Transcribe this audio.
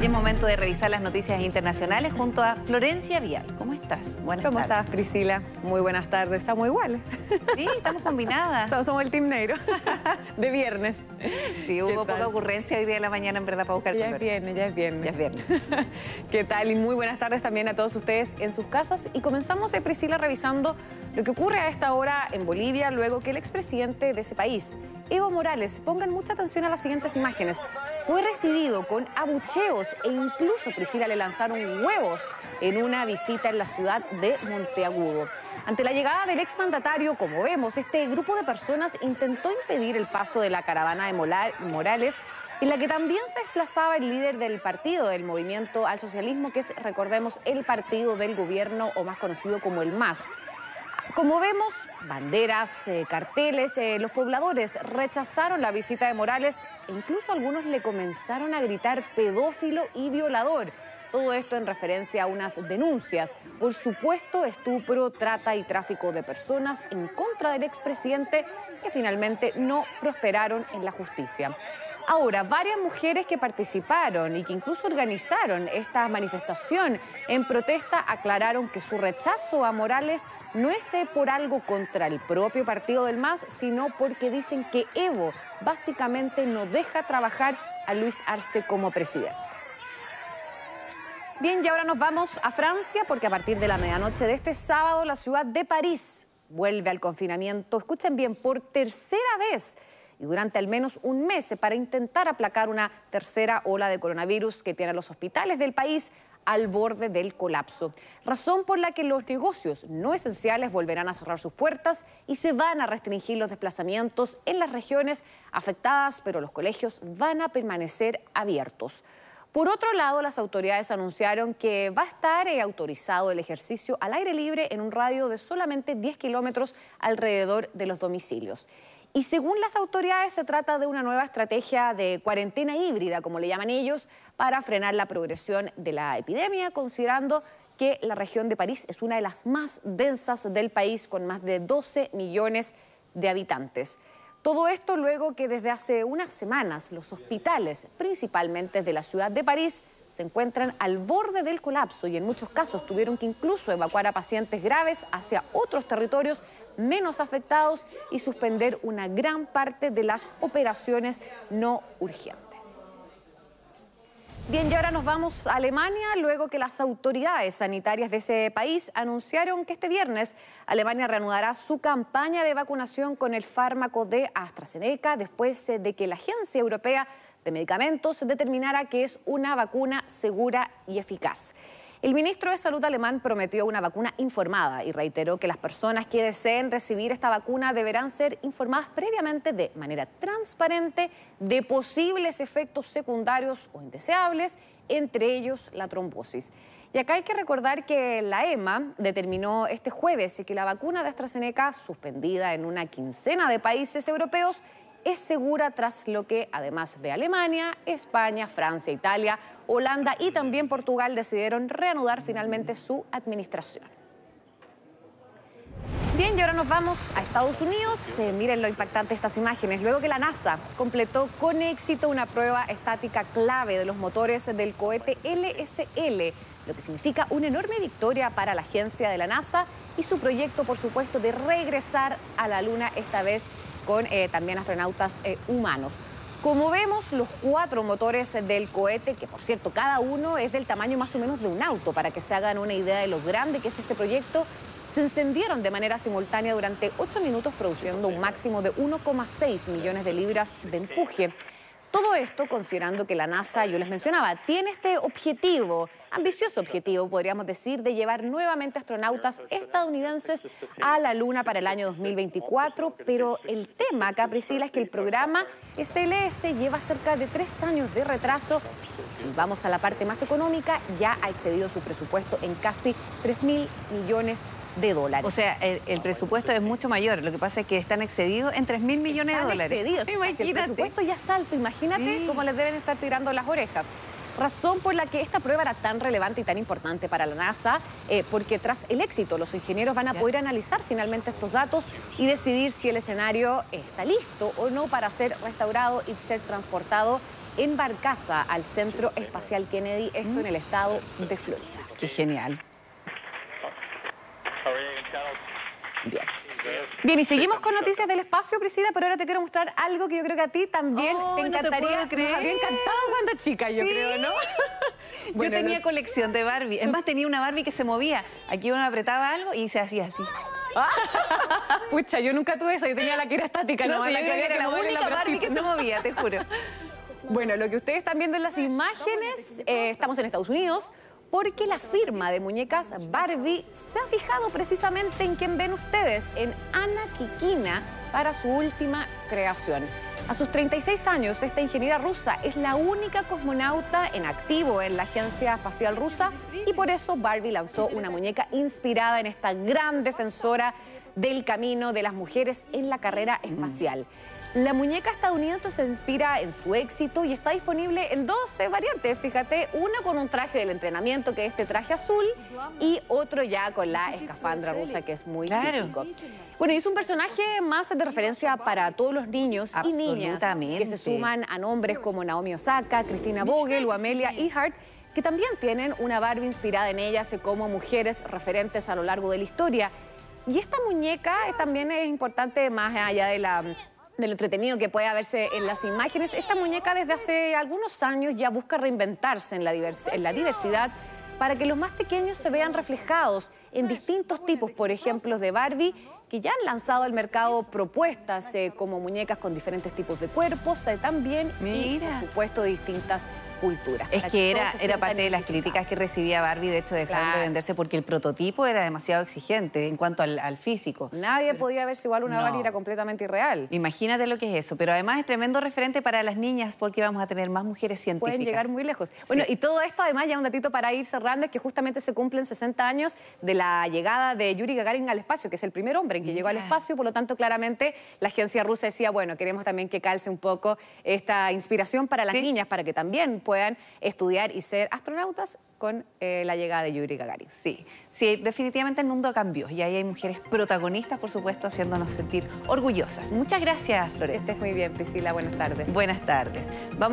Y es momento de revisar las noticias internacionales junto a Florencia Vial. ¿Cómo estás? Buenas ¿Cómo estás, Priscila? Muy buenas tardes. Estamos igual. Sí, estamos combinadas. Todos somos el Team Negro. De viernes. Sí, hubo poca ocurrencia hoy día de la mañana, en verdad, para buscar Ya es viernes, ya es viernes. Ya es viernes. ¿Qué tal? Y muy buenas tardes también a todos ustedes en sus casas. Y comenzamos, eh, Priscila, revisando lo que ocurre a esta hora en Bolivia, luego que el expresidente de ese país, Evo Morales, pongan mucha atención a las siguientes imágenes. Fue recibido con abucheos e incluso Priscila le lanzaron huevos en una visita en la ciudad de Monteagudo. Ante la llegada del exmandatario, como vemos, este grupo de personas intentó impedir el paso de la caravana de Morales en la que también se desplazaba el líder del partido del movimiento al socialismo, que es, recordemos, el partido del gobierno o más conocido como el MAS. Como vemos, banderas, eh, carteles, eh, los pobladores rechazaron la visita de Morales e incluso algunos le comenzaron a gritar pedófilo y violador. Todo esto en referencia a unas denuncias por supuesto estupro, trata y tráfico de personas en contra del expresidente que finalmente no prosperaron en la justicia. Ahora, varias mujeres que participaron y que incluso organizaron esta manifestación en protesta aclararon que su rechazo a Morales no es por algo contra el propio partido del MAS, sino porque dicen que Evo básicamente no deja trabajar a Luis Arce como presidente. Bien, y ahora nos vamos a Francia porque a partir de la medianoche de este sábado la ciudad de París vuelve al confinamiento, escuchen bien, por tercera vez y durante al menos un mes para intentar aplacar una tercera ola de coronavirus que tiene a los hospitales del país al borde del colapso. Razón por la que los negocios no esenciales volverán a cerrar sus puertas y se van a restringir los desplazamientos en las regiones afectadas, pero los colegios van a permanecer abiertos. Por otro lado, las autoridades anunciaron que va a estar eh, autorizado el ejercicio al aire libre en un radio de solamente 10 kilómetros alrededor de los domicilios. Y según las autoridades se trata de una nueva estrategia de cuarentena híbrida, como le llaman ellos, para frenar la progresión de la epidemia, considerando que la región de París es una de las más densas del país, con más de 12 millones de habitantes. Todo esto luego que desde hace unas semanas los hospitales, principalmente de la ciudad de París, se encuentran al borde del colapso y en muchos casos tuvieron que incluso evacuar a pacientes graves hacia otros territorios menos afectados y suspender una gran parte de las operaciones no urgentes. Bien, y ahora nos vamos a Alemania, luego que las autoridades sanitarias de ese país anunciaron que este viernes Alemania reanudará su campaña de vacunación con el fármaco de AstraZeneca después de que la Agencia Europea de Medicamentos determinara que es una vacuna segura y eficaz. El ministro de Salud alemán prometió una vacuna informada y reiteró que las personas que deseen recibir esta vacuna deberán ser informadas previamente de manera transparente de posibles efectos secundarios o indeseables, entre ellos la trombosis. Y acá hay que recordar que la EMA determinó este jueves que la vacuna de AstraZeneca, suspendida en una quincena de países europeos, es segura tras lo que, además de Alemania, España, Francia, Italia, Holanda y también Portugal decidieron reanudar finalmente su administración. Bien, y ahora nos vamos a Estados Unidos. Eh, miren lo impactante de estas imágenes. Luego que la NASA completó con éxito una prueba estática clave de los motores del cohete LSL, lo que significa una enorme victoria para la agencia de la NASA y su proyecto, por supuesto, de regresar a la Luna, esta vez con eh, también astronautas eh, humanos. Como vemos, los cuatro motores del cohete, que por cierto cada uno es del tamaño más o menos de un auto, para que se hagan una idea de lo grande que es este proyecto, se encendieron de manera simultánea durante ocho minutos produciendo un máximo de 1,6 millones de libras de empuje. Todo esto considerando que la NASA, yo les mencionaba, tiene este objetivo, ambicioso objetivo, podríamos decir, de llevar nuevamente astronautas estadounidenses a la Luna para el año 2024, pero el tema acá, Priscila, es que el programa SLS lleva cerca de tres años de retraso. Si vamos a la parte más económica, ya ha excedido su presupuesto en casi 3 mil millones de de dólares. O sea, el, presupuesto es mucho mayor. Lo que pasa es que están excedidos en 3 mil millones de dólares. excedidos. Imagínate. el presupuesto ya salto, imagínate cómo les deben estar tirando las orejas. Razón por la que esta prueba era tan relevante y tan importante para la NASA, eh, porque tras el éxito los ingenieros van a poder analizar finalmente estos datos y decidir si el escenario está listo o no para ser restaurado y ser transportado en Barcaza al Centro Espacial Kennedy, esto en el estado de Florida. Qué genial. Bien. Bien, y seguimos con noticias del espacio, Priscila, pero ahora te quiero mostrar algo que yo creo que a ti también Oh, te no te encantaría. puedo creer. Nos habría encantado cuando chica, yo Sí. creo, ¿no? Bueno, Yo tenía colección de Barbie. Es más, tenía una Barbie que se movía. Aquí uno apretaba algo y se hacía así. Pucha, yo nunca tuve esa, yo tenía la que era estática, No, ¿no? sé, yo que creo que era la única Barbie que se movía, te juro. Bueno, lo que ustedes están viendo en las imágenes, eh, estamos en Estados Unidos, porque la firma de muñecas Barbie se ha fijado precisamente en quien ven ustedes, en Ana Kikina, para su última creación. A sus 36 años, esta ingeniera rusa es la única cosmonauta en activo en la Agencia Espacial Rusa y por eso Barbie lanzó una muñeca inspirada en esta gran defensora del camino de las mujeres en la carrera espacial. La muñeca estadounidense se inspira en su éxito y está disponible en dos eh, variantes, fíjate, una con un traje del entrenamiento que es este traje azul y otro ya con la escafandra rusa que es muy Claro. típico. Bueno, y es un personaje más de referencia para todos los niños y niñas que se suman a nombres como Naomi Osaka, Cristina Vogel o Amelia Earhart, que también tienen una Barbie inspirada en ellas como mujeres referentes a lo largo de la historia. Y esta muñeca eh, también es importante más allá de la del entretenido que puede verse en las imágenes. Esta muñeca desde hace algunos años ya busca reinventarse en la, en la diversidad para que los más pequeños se vean reflejados en distintos tipos, por ejemplo, de Barbie, que ya han lanzado al mercado propuestas eh, como muñecas con diferentes tipos de cuerpos, eh, también y, por supuesto, de distintas culturas. Es que era, era parte de las críticas que recibía Barbie, de hecho dejaron Claro. de venderse porque el prototipo era demasiado exigente en cuanto al, al físico. Nadie podía verse igual una No. Barbie, era completamente irreal. Imagínate lo que es eso, pero además es tremendo referente para las niñas porque vamos a tener más mujeres científicas. Pueden llegar muy lejos. Bueno, y todo esto además, ya un datito para ir cerrando, es que justamente se cumplen 60 años de la llegada de Yuri Gagarin al espacio, que es el primer hombre en que llegó al espacio, por lo tanto, claramente la agencia rusa decía, bueno, queremos también que calce un poco esta inspiración para las Sí. niñas, para que también puedan estudiar y ser astronautas con eh, la llegada de Yuri Gagarin. Sí, sí, definitivamente el mundo cambió y ahí hay mujeres protagonistas, por supuesto, haciéndonos sentir orgullosas. Muchas gracias, Que Flores. estés muy bien, Priscila, buenas tardes. Buenas tardes. Vamos